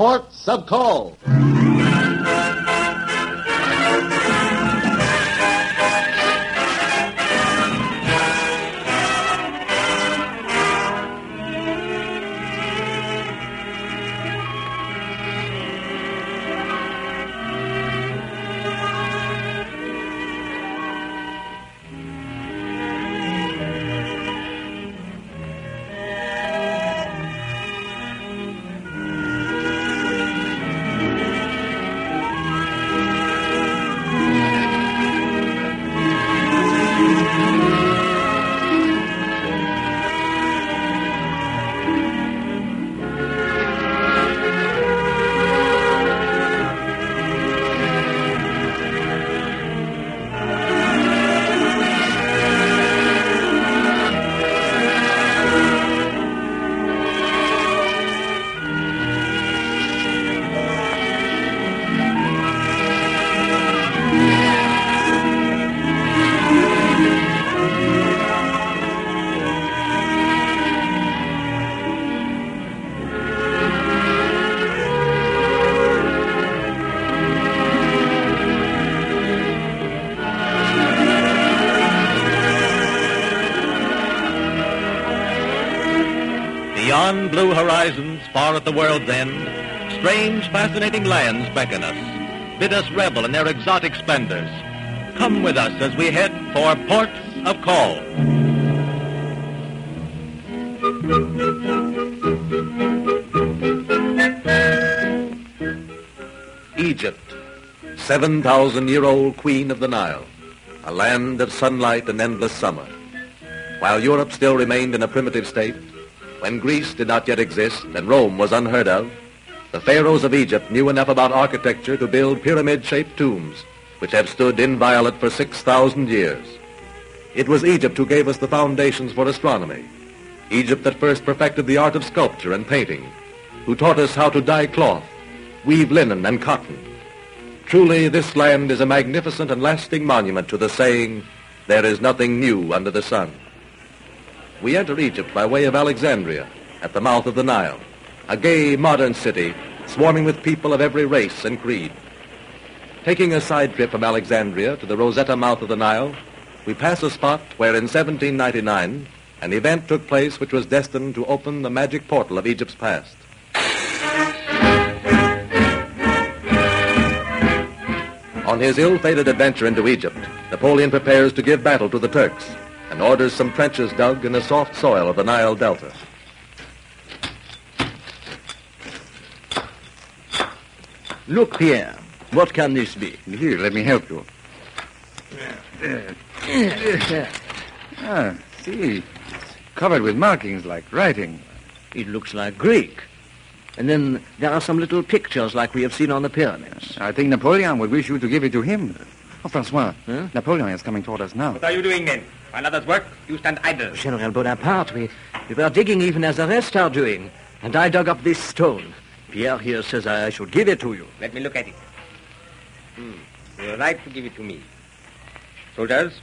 Ports of at the world's end, strange, fascinating lands beckon us, bid us revel in their exotic splendors. Come with us as we head for ports of call. Egypt, 7,000-year-old queen of the Nile, a land of sunlight and endless summer. While Europe still remained in a primitive state, when Greece did not yet exist and Rome was unheard of, the pharaohs of Egypt knew enough about architecture to build pyramid-shaped tombs, which have stood inviolate for 6,000 years. It was Egypt who gave us the foundations for astronomy, Egypt that first perfected the art of sculpture and painting, who taught us how to dye cloth, weave linen and cotton. Truly, this land is a magnificent and lasting monument to the saying, there is nothing new under the sun. We enter Egypt by way of Alexandria, at the mouth of the Nile, a gay, modern city swarming with people of every race and creed. Taking a side trip from Alexandria to the Rosetta mouth of the Nile, we pass a spot where in 1799 an event took place which was destined to open the magic portal of Egypt's past. On his ill-fated adventure into Egypt, Napoleon prepares to give battle to the Turks and orders some trenches dug in the soft soil of the Nile Delta. Look, Pierre. What can this be? Here, let me help you. Ah, see. It's covered with markings like writing. It looks like Greek. And then there are some little pictures like we have seen on the pyramids. I think Napoleon would wish you to give it to him. Oh, Francois, Huh? Napoleon is coming toward us now. What are you doing, men? While others work, you stand idle. General Bonaparte, we, we were digging even as the rest are doing. And I dug up this stone. Pierre here says I I should give it to you. Let me look at it. Hmm. You're right to give it to me. Soldiers,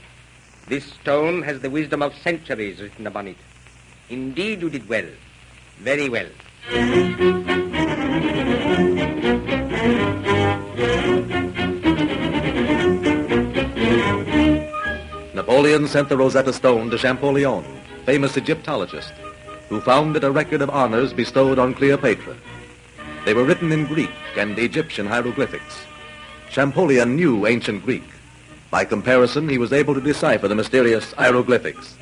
this stone has the wisdom of centuries written upon it. Indeed, you did well. Very well. Napoleon sent the Rosetta Stone to Champollion, famous Egyptologist, who found it a record of honors bestowed on Cleopatra. They were written in Greek and Egyptian hieroglyphics. Champollion knew ancient Greek. By comparison, he was able to decipher the mysterious hieroglyphics.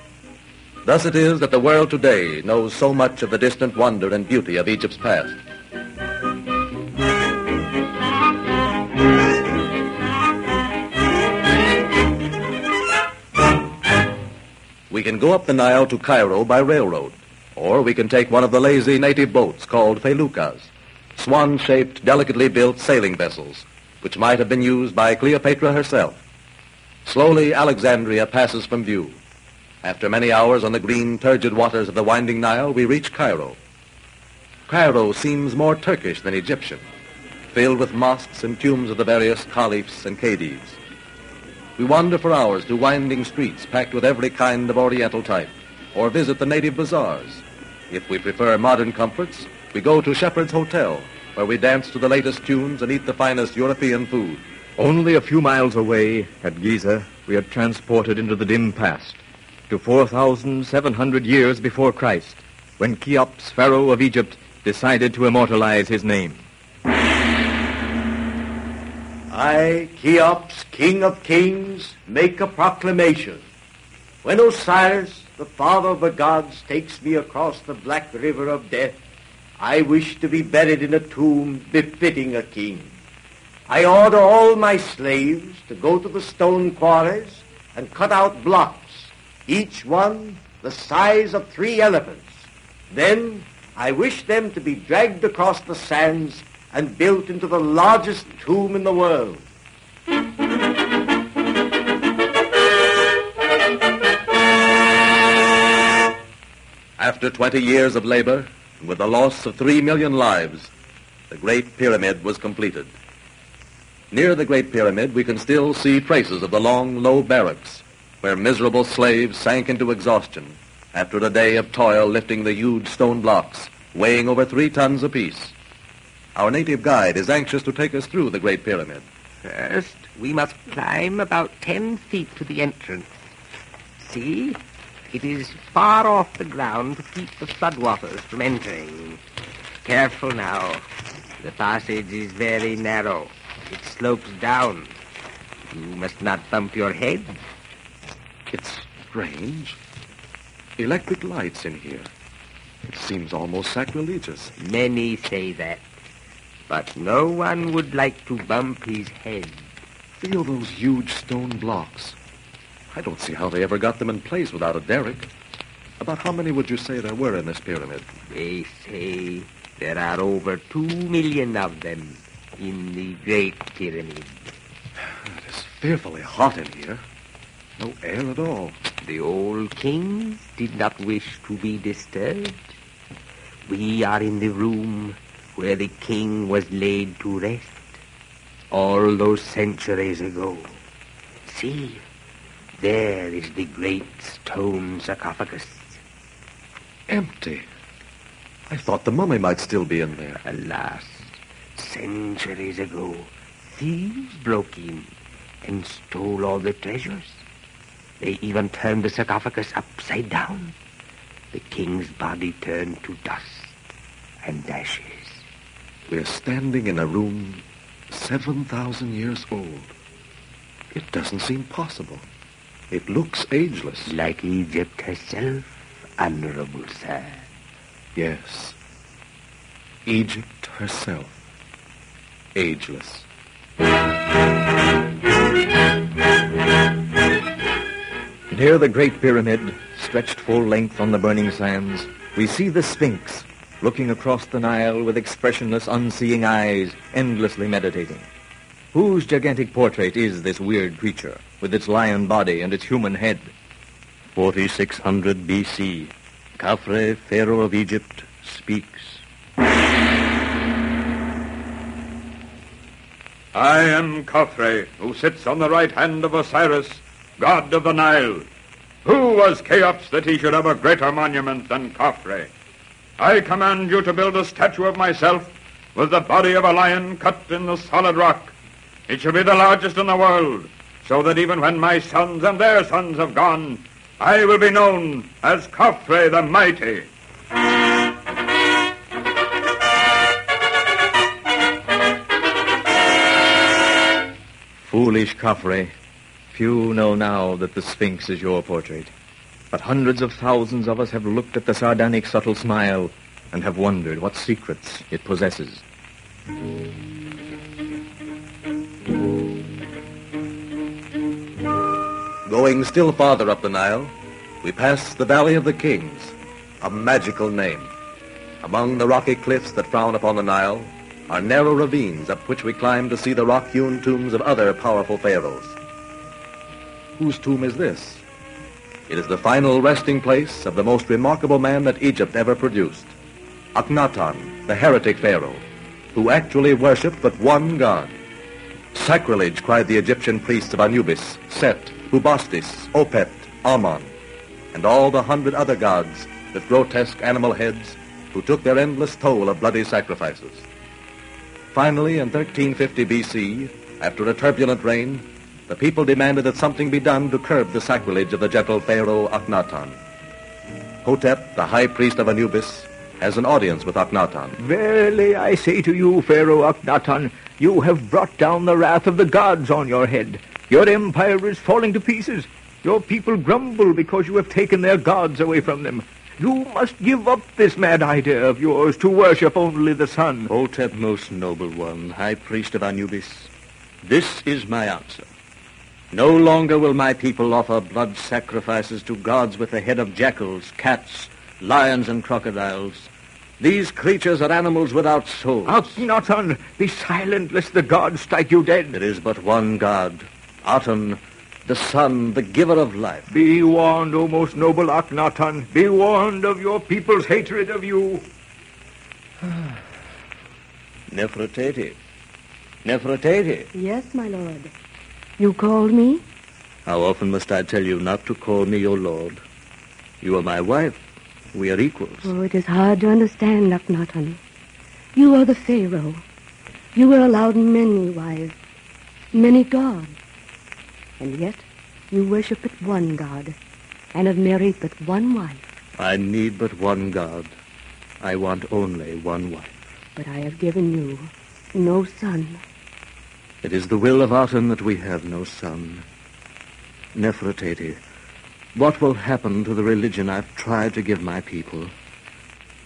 Thus it is that the world today knows so much of the distant wonder and beauty of Egypt's past. We can go up the Nile to Cairo by railroad, or we can take one of the lazy native boats called feluccas, swan-shaped, delicately built sailing vessels, which might have been used by Cleopatra herself. Slowly, Alexandria passes from view. After many hours on the green, turgid waters of the winding Nile, we reach Cairo. Cairo seems more Turkish than Egyptian, filled with mosques and tombs of the various caliphs and cadis. We wander for hours through winding streets packed with every kind of Oriental type, or visit the native bazaars. If we prefer modern comforts, we go to Shepheard's Hotel, where we dance to the latest tunes and eat the finest European food. Only a few miles away, at Giza, we are transported into the dim past, to 4,700 years before Christ, when Cheops, pharaoh of Egypt, decided to immortalize his name. I, Cheops, king of kings, make a proclamation. When Osiris, the father of the gods, takes me across the black river of death, I wish to be buried in a tomb befitting a king. I order all my slaves to go to the stone quarries and cut out blocks, each one the size of three elephants. Then I wish them to be dragged across the sands and built into the largest tomb in the world. After 20 years of labor, and with the loss of three million lives, the Great Pyramid was completed. Near the Great Pyramid, we can still see traces of the long, low barracks, where miserable slaves sank into exhaustion after a day of toil lifting the huge stone blocks, weighing over three tons apiece. Our native guide is anxious to take us through the Great Pyramid. First, we must climb about ten feet to the entrance. See? It is far off the ground to keep the floodwaters from entering. Careful now. The passage is very narrow. It slopes down. You must not bump your head. It's strange. Electric lights in here. It seems almost sacrilegious. Many say that. But no one would like to bump his head. Feel those huge stone blocks. I don't see how they ever got them in place without a derrick. About how many would you say there were in this pyramid? They say there are over two million of them in the Great Pyramid. It is fearfully hot in here. No air at all. The old kings did not wish to be disturbed. We are in the room where the king was laid to rest all those centuries ago. See, there is the great stone sarcophagus. Empty. I thought the mummy might still be in there. Alas, centuries ago, thieves broke in and stole all the treasures. They even turned the sarcophagus upside down. The king's body turned to dust and ashes. We're standing in a room 7,000 years old. It doesn't seem possible. It looks ageless. Like Egypt herself, honorable sir. Yes. Egypt herself. Ageless. Near the Great Pyramid, stretched full length on the burning sands, we see the Sphinx, looking across the Nile with expressionless, unseeing eyes, endlessly meditating. Whose gigantic portrait is this weird creature, with its lion body and its human head? 4600 BC. Khafre, Pharaoh of Egypt, speaks. I am Khafre, who sits on the right hand of Osiris, god of the Nile. Who was Cheops that he should have a greater monument than Khafre? I command you to build a statue of myself with the body of a lion cut in the solid rock. It shall be the largest in the world, so that even when my sons and their sons have gone, I will be known as Khafre the Mighty. Foolish Khafre, few know now that the Sphinx is your portrait. But hundreds of thousands of us have looked at the sardonic subtle smile and have wondered what secrets it possesses. Going still farther up the Nile, we pass the Valley of the Kings, a magical name. Among the rocky cliffs that frown upon the Nile are narrow ravines up which we climb to see the rock-hewn tombs of other powerful pharaohs. Whose tomb is this? It is the final resting place of the most remarkable man that Egypt ever produced, Akhenaton, the heretic pharaoh, who actually worshipped but one god. Sacrilege, cried the Egyptian priests of Anubis, Set, Bubastis, Opet, Amon, and all the hundred other gods with grotesque animal heads who took their endless toll of bloody sacrifices. finally, in 1350 B.C., after a turbulent reign, the people demanded that something be done to curb the sacrilege of the gentle Pharaoh Akhenaten. Hotep, the high priest of Anubis, has an audience with Akhenaten. Verily I say to you, Pharaoh Akhenaten, you have brought down the wrath of the gods on your head. Your empire is falling to pieces. Your people grumble because you have taken their gods away from them. You must give up this mad idea of yours to worship only the sun. Hotep, most noble one, high priest of Anubis, this is my answer. No longer will my people offer blood sacrifices to gods with the head of jackals, cats, lions, and crocodiles. These creatures are animals without souls. Akhenaten, be silent lest the gods strike you dead. There is but one god, Aten, the sun, the giver of life. Be warned, O most noble Akhenaten. Be warned of your people's hatred of you. Nefertiti. Nefertiti. Yes, my lord. You called me? How often must I tell you not to call me your lord? You are my wife. We are equals. Oh, it is hard to understand, Akhenaten. You are the Pharaoh. You were allowed many wives, many gods. And yet you worship but one God, and have married but one wife. I need but one God. I want only one wife. But I have given you no son. It is the will of Aten that we have no son. Nefertiti, what will happen to the religion I've tried to give my people?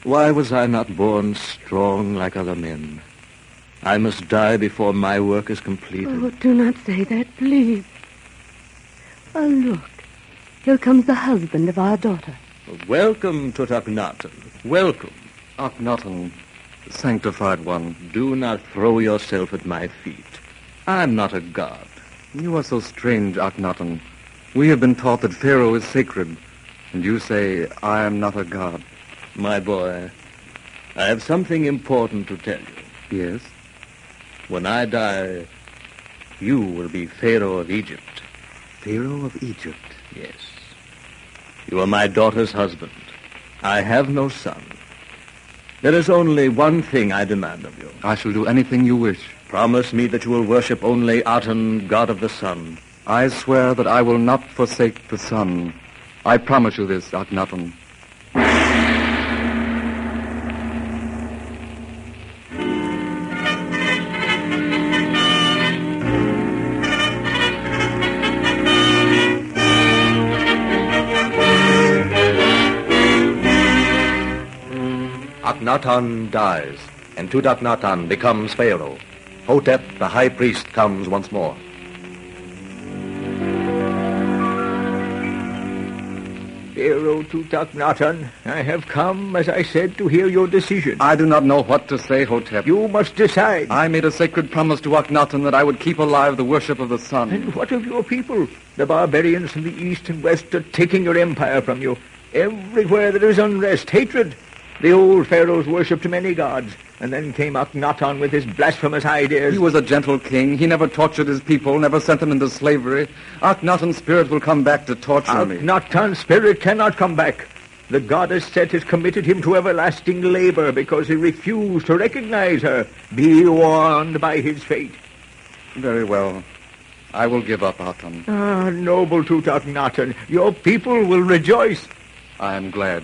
Why was I not born strong like other men? I must die before my work is completed. Oh, do not say that, please. Oh, look. Here comes the husband of our daughter. Welcome, Tutankhaten. Welcome. Akhenaten, sanctified one, Do not throw yourself at my feet. I'm not a god. you are so strange, Akhenaten. We have been taught that Pharaoh is sacred, and you say, I am not a god. My boy, I have something important to tell you. Yes? When I die, you will be Pharaoh of Egypt. Pharaoh of Egypt. Yes. You are my daughter's husband. I have no son. There is only one thing I demand of you. I shall do anything you wish. Promise me that you will worship only Aten, god of the sun. I swear that I will not forsake the sun. I promise you this, Akhenaten. Akhenaten dies, and Tutankhaten becomes Pharaoh. Hotep, the high priest, comes once more. Pharaoh Tutankhaten, I have come, as I said, to hear your decision. I do not know what to say, Hotep. You must decide. I made a sacred promise to Akhenaten that I would keep alive the worship of the sun. And what of your people? The barbarians from the east and west are taking your empire from you. Everywhere there is unrest, hatred. The old pharaohs worshipped many gods, and then came Akhenaten with his blasphemous ideas. He was a gentle king. He never tortured his people, never sent them into slavery. Akhenaten's spirit will come back to torture me. Akhenaten's spirit cannot come back. The goddess Set has committed him to everlasting labor because he refused to recognize her. Be warned by his fate. Very well. I will give up Aten. Ah, noble Tutankhaten, your people will rejoice. I am glad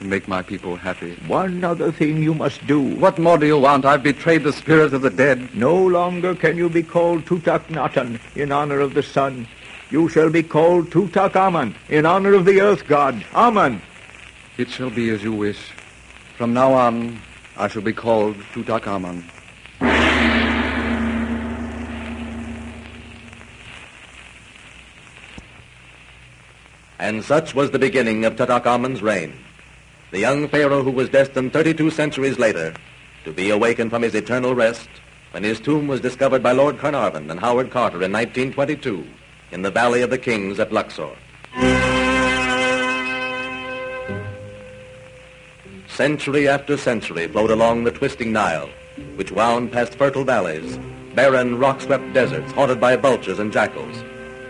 to make my people happy. One other thing you must do. What more do you want? I've betrayed the spirit of the dead. No longer can you be called Tutankhaten in honor of the sun. You shall be called Tutankhamun in honor of the earth god, Amun. It shall be as you wish. From now on, I shall be called Tutankhamun. And such was the beginning of Tutankhamun's reign. The young pharaoh who was destined 32 centuries later to be awakened from his eternal rest when his tomb was discovered by Lord Carnarvon and Howard Carter in 1922 in the Valley of the Kings at Luxor. Century after century flowed along the twisting Nile, which wound past fertile valleys, barren, rock-swept deserts haunted by vultures and jackals,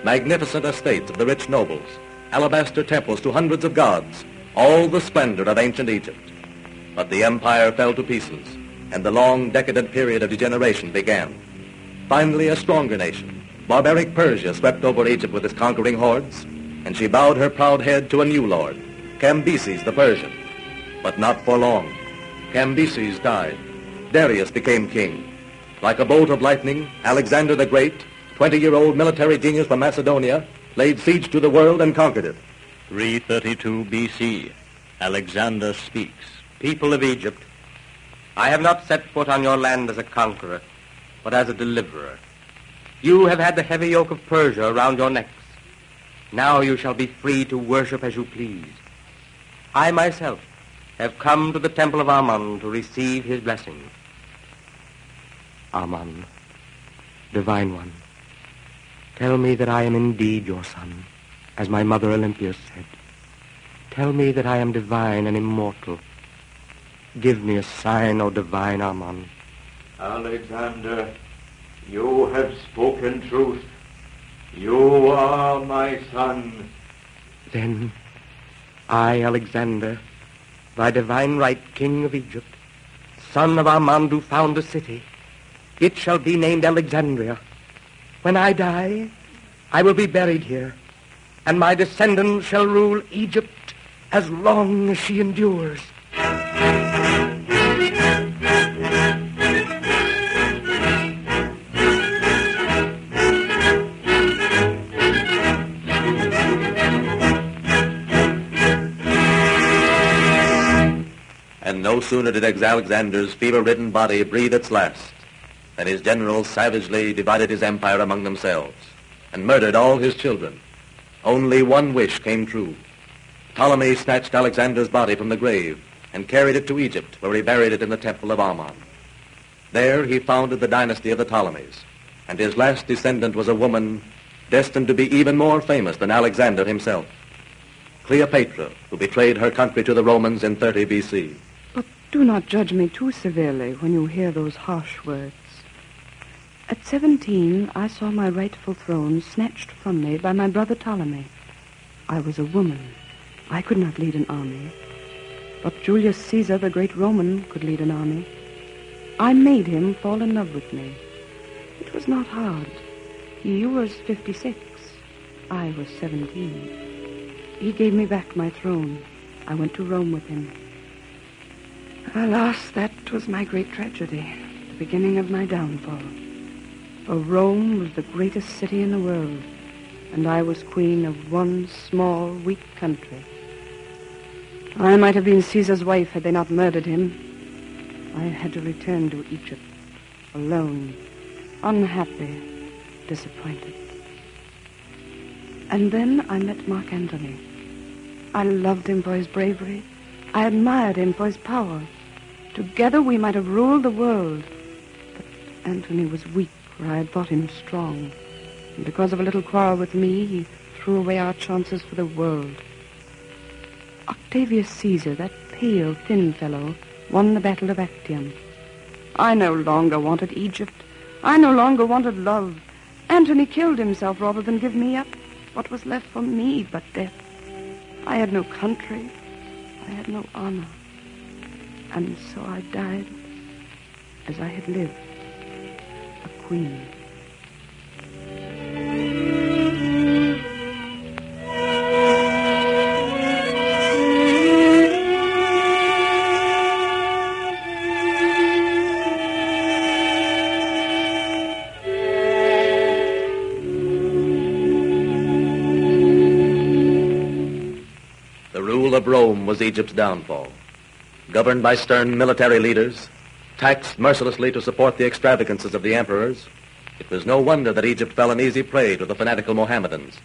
magnificent estates of the rich nobles, alabaster temples to hundreds of gods, all the splendor of ancient Egypt. But the empire fell to pieces. and the long decadent period of degeneration began. Finally, a stronger nation, barbaric Persia, swept over Egypt with its conquering hordes, and she bowed her proud head to a new lord, Cambyses the Persian. But not for long. Cambyses died. Darius became king. Like a bolt of lightning, Alexander the Great, 20-year-old military genius from Macedonia, laid siege to the world and conquered it. 332 BC. Alexander speaks. People of Egypt, I have not set foot on your land as a conqueror, but as a deliverer. You have had the heavy yoke of Persia around your necks. Now you shall be free to worship as you please. I myself have come to the temple of Ammon to receive his blessing. Ammon, divine one, tell me that I am indeed your son, as my mother Olympia said. Tell me that I am divine and immortal. Give me a sign, O divine Ammon. Alexander, you have spoken truth. You are my son. Then, I, Alexander, by divine right king of Egypt, son of Ammon who found the city, it shall be named Alexandria. When I die, I will be buried here, and my descendants shall rule Egypt as long as she endures. And no sooner did Alexander's fever-ridden body breathe its last than his generals savagely divided his empire among themselves and murdered all his children. Only one wish came true. Ptolemy snatched Alexander's body from the grave and carried it to Egypt, where he buried it in the temple of Ammon. There he founded the dynasty of the Ptolemies, and his last descendant was a woman destined to be even more famous than Alexander himself, Cleopatra, who betrayed her country to the Romans in 30 BC. But do not judge me too severely when you hear those harsh words. At seventeen, I saw my rightful throne snatched from me by my brother Ptolemy. I was a woman. I could not lead an army. But Julius Caesar, the great Roman, could lead an army. I made him fall in love with me. It was not hard. He was 56. I was 17. He gave me back my throne. I went to Rome with him. Alas, that was my great tragedy, the beginning of my downfall. For Rome was the greatest city in the world, and I was queen of one small, weak country. I might have been Caesar's wife had they not murdered him. I had to return to Egypt, alone, unhappy, disappointed. And then I met Mark Antony. I loved him for his bravery. I admired him for his power. Together we might have ruled the world. But Antony was weak where I had thought him strong. And because of a little quarrel with me, he threw away our chances for the world. Octavius Caesar, that pale, thin fellow, won the Battle of Actium. I no longer wanted Egypt. I no longer wanted love. Antony killed himself rather than give me up. What was left for me but death? I had no country. I had no honor. And so I died as I had lived, queen. The rule of Rome was Egypt's downfall. Governed by stern military leaders, taxed mercilessly to support the extravagances of the emperors, it was no wonder that Egypt fell an easy prey to the fanatical Mohammedans.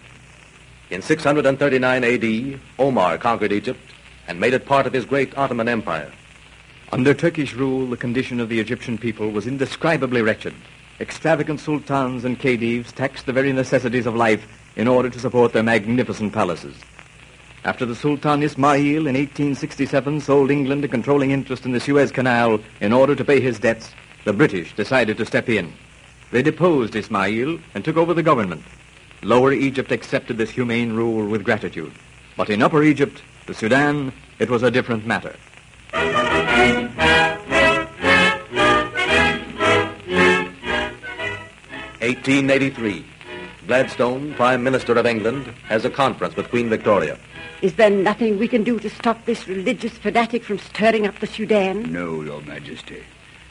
In 639 AD, Omar conquered Egypt and made it part of his great Ottoman Empire. Under Turkish rule, the condition of the Egyptian people was indescribably wretched. Extravagant sultans and khedives taxed the very necessities of life in order to support their magnificent palaces. After the Sultan Ismail in 1867 sold England a controlling interest in the Suez Canal in order to pay his debts, the British decided to step in. They deposed Ismail and took over the government. Lower Egypt accepted this humane rule with gratitude. But in Upper Egypt, the Sudan, it was a different matter. Eighteen eighty-three. Gladstone, Prime Minister of England, has a conference with Queen Victoria. Is there nothing we can do to stop this religious fanatic from stirring up the Sudan? No, Your Majesty.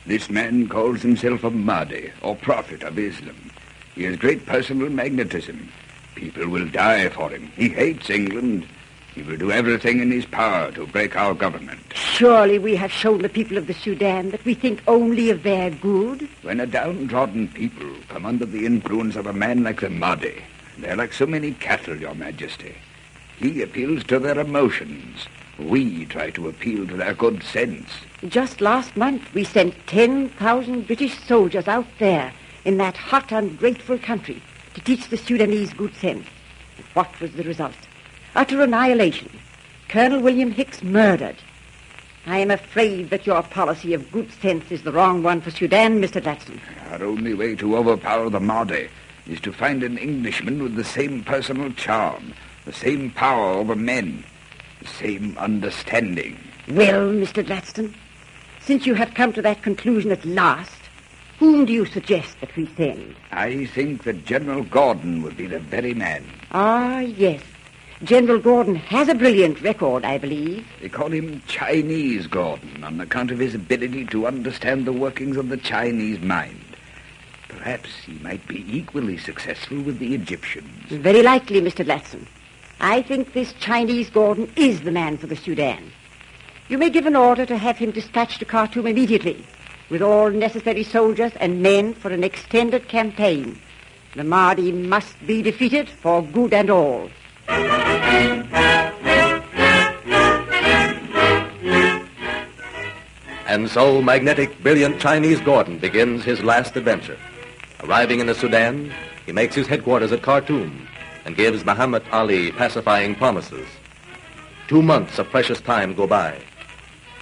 This man calls himself a Mahdi, or prophet of Islam. He has great personal magnetism. People will die for him. He hates England. He will do everything in his power to break our government. Surely we have shown the people of the Sudan that we think only of their good. When a downtrodden people come under the influence of a man like the Mahdi, they're like so many cattle, Your Majesty. He appeals to their emotions. We try to appeal to their good sense. Just last month we sent 10,000 British soldiers out there in that hot, ungrateful country to teach the Sudanese good sense. What was the result? Utter annihilation. Colonel William Hicks murdered. I am afraid that your policy of good sense is the wrong one for Sudan, Mr. Gladstone. Our only way to overpower the Mahdi is to find an Englishman with the same personal charm, the same power over men, the same understanding. Well, Mr. Gladstone, since you have come to that conclusion at last, whom do you suggest that we send? I think that General Gordon would be the very man. Ah, yes. General Gordon has a brilliant record, I believe. They call him Chinese Gordon on account of his ability to understand the workings of the Chinese mind. Perhaps he might be equally successful with the Egyptians. Very likely, Mr. Gladstone. I think this Chinese Gordon is the man for the Sudan. You may give an order to have him dispatched to Khartoum immediately, with all necessary soldiers and men for an extended campaign. The Mahdi must be defeated for good and all. And so magnetic, brilliant Chinese Gordon begins his last adventure. Arriving in the Sudan, he makes his headquarters at Khartoum and gives Muhammad Ali pacifying promises. Two months of precious time go by.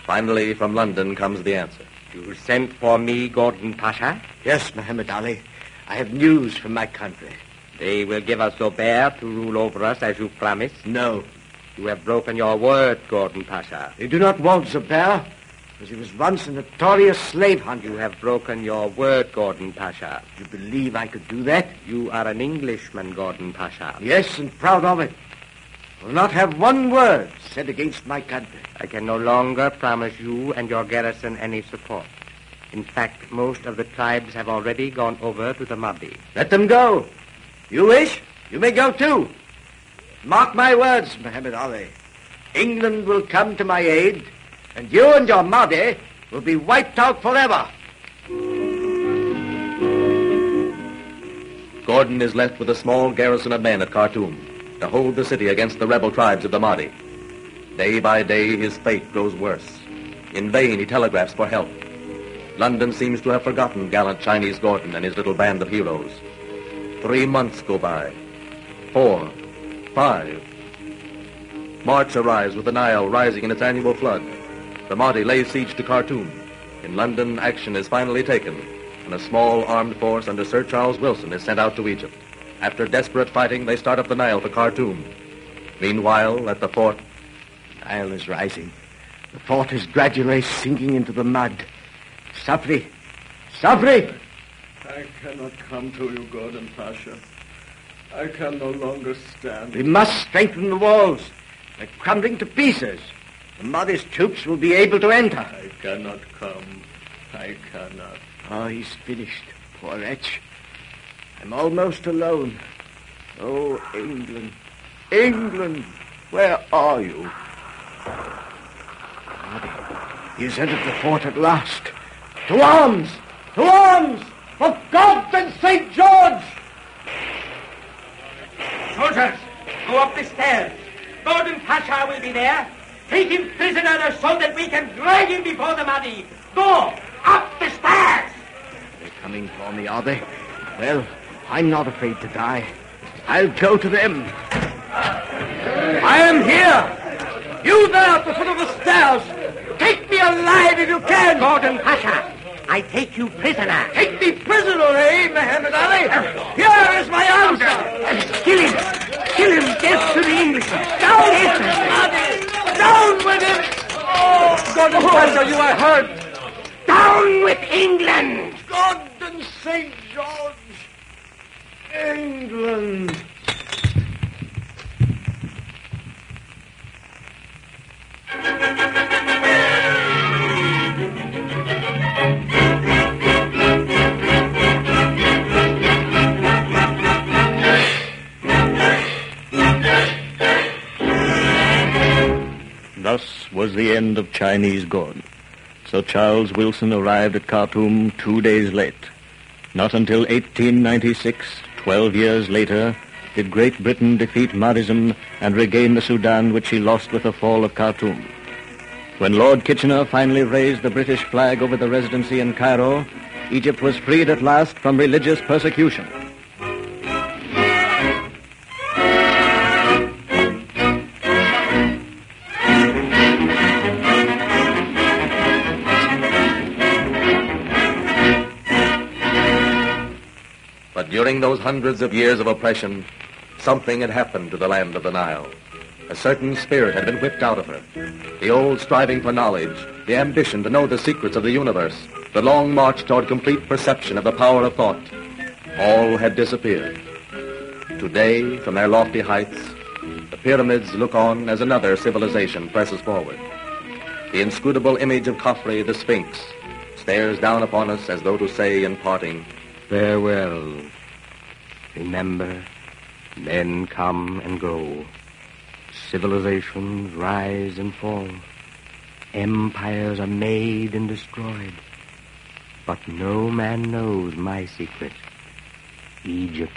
Finally, from London comes the answer. You sent for me, Gordon Pasha? Yes, Muhammad Ali. I have news from my country. They will give us Zobair to rule over us as you promised? No. You have broken your word, Gordon Pasha. They do not want Zobair, because he was once a notorious slave hunter. You have broken your word, Gordon Pasha. Do You believe I could do that? You are an Englishman, Gordon Pasha. Yes, and proud of it. I will not have one word said against my country. I can no longer promise you and your garrison any support. In fact, most of the tribes have already gone over to the Mahdi. Let them go. You wish? You may go too. Mark my words, Muhammad Ali. England will come to my aid, and you and your Mahdi will be wiped out forever. Gordon is left with a small garrison of men at Khartoum to hold the city against the rebel tribes of the Mahdi. Day by day, his fate grows worse. In vain, he telegraphs for help. London seems to have forgotten gallant Chinese Gordon and his little band of heroes. Three months go by. Four. Five. March arrives with the Nile rising in its annual flood. The Mahdi lays siege to Khartoum. In London, action is finally taken, and a small armed force under Sir Charles Wilson is sent out to Egypt. After desperate fighting, they start up the Nile for Khartoum. Meanwhile, at the fort, the Nile is rising. The fort is gradually sinking into the mud. Sabri! Sabri! I cannot come to you, Gordon Pasha. I can no longer stand. We must strengthen the walls. They're crumbling to pieces. The Mahdi's troops will be able to enter. I cannot come. I cannot. Oh, he's finished. Poor wretch. I'm almost alone. Oh, England. England, where are you? Mahdi, he has entered the fort at last. To arms! To arms! For God and St. George! Soldiers, go up the stairs. Gordon Pasha will be there. Take him prisoner so that we can drag him before the Mahdi. Go up the stairs. They're coming for me, are they? Well, I'm not afraid to die. I'll go to them. I am here. You there at the foot of the stairs. Take me alive if you can. Gordon Pasha, I take you prisoner. Take me prisoner, eh, Muhammad Ali? Here is my answer. Kill him. Kill him. Death to the Englishman. Down with him. Down with him. Oh, Gordon Pasha, you are hurt. Down with England. God and St. George. England! Thus was the end of Chinese Gordon. Sir Charles Wilson arrived at Khartoum two days late. Not until 1896, 12 years later, did Great Britain defeat Mahdism and regain the Sudan which she lost with the fall of Khartoum. When Lord Kitchener finally raised the British flag over the residency in Cairo, Egypt was freed at last from religious persecution. During those hundreds of years of oppression, something had happened to the land of the Nile. A certain spirit had been whipped out of her. The old striving for knowledge, the ambition to know the secrets of the universe, the long march toward complete perception of the power of thought, all had disappeared. Today, from their lofty heights, the pyramids look on as another civilization presses forward. The inscrutable image of Khafre, the Sphinx, stares down upon us as though to say in parting, Farewell. Remember, men come and go. Civilizations rise and fall. Empires are made and destroyed. But no man knows my secret. Egypt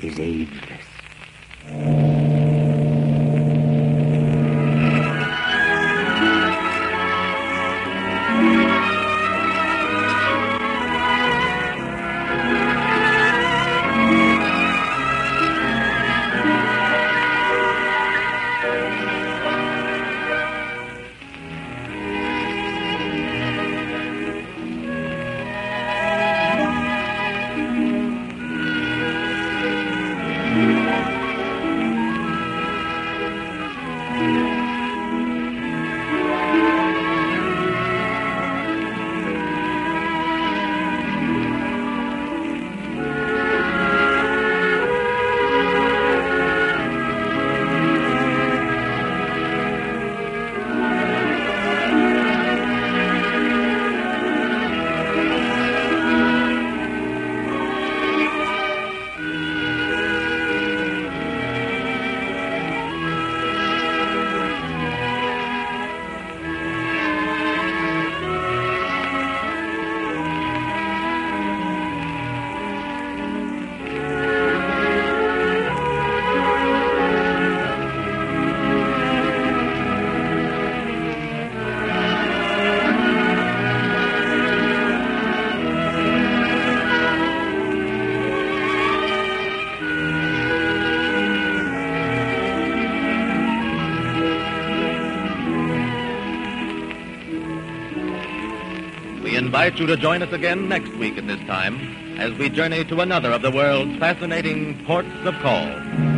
is ageless. Invite you to join us again next week at this time as we journey to another of the world's fascinating ports of call.